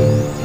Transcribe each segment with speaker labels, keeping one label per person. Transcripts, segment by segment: Speaker 1: Thank you.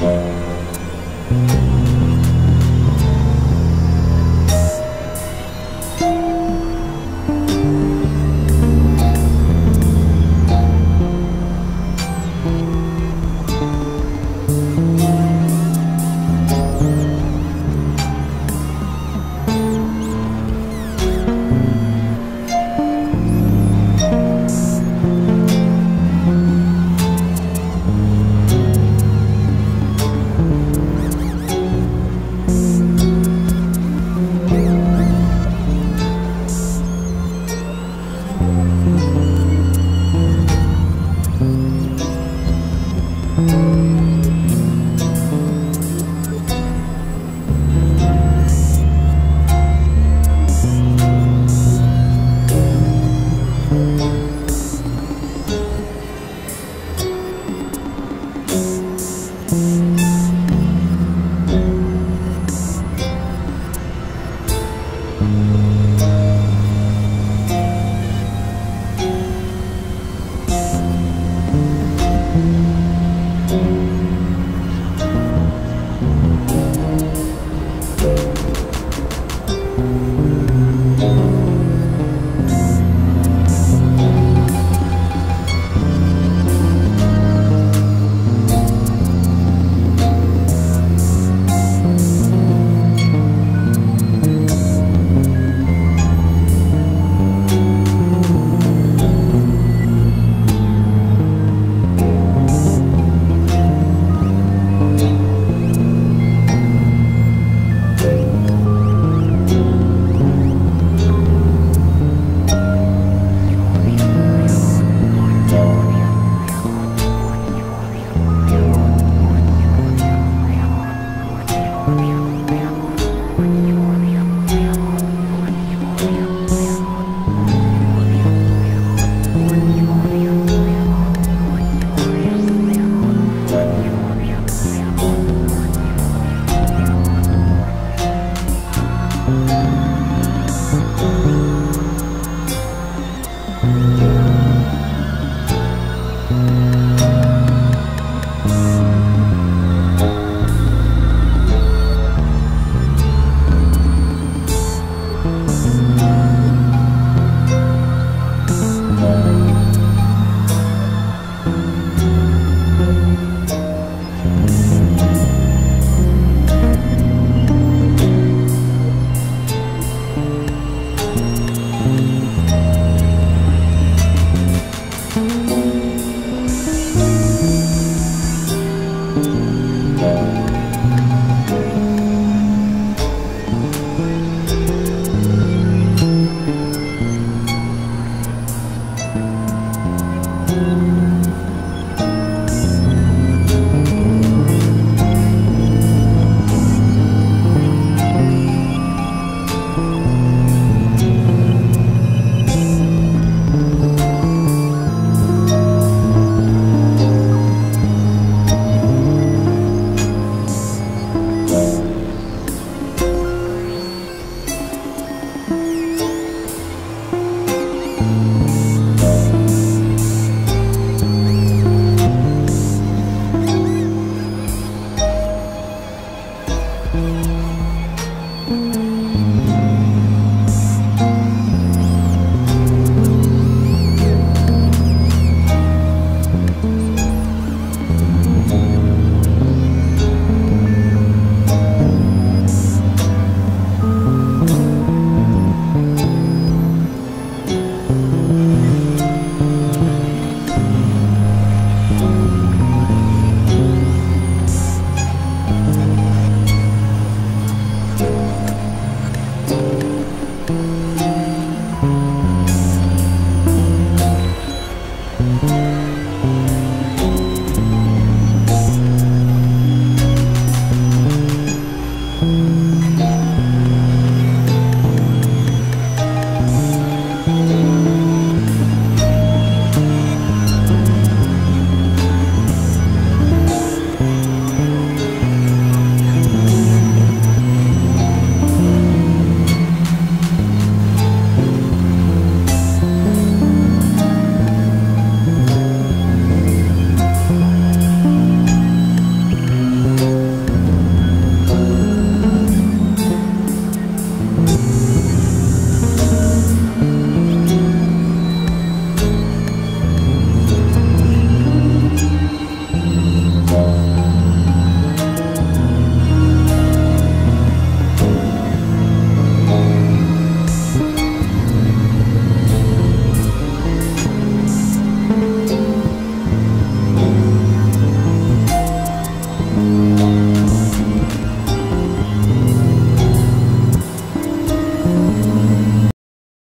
Speaker 1: Música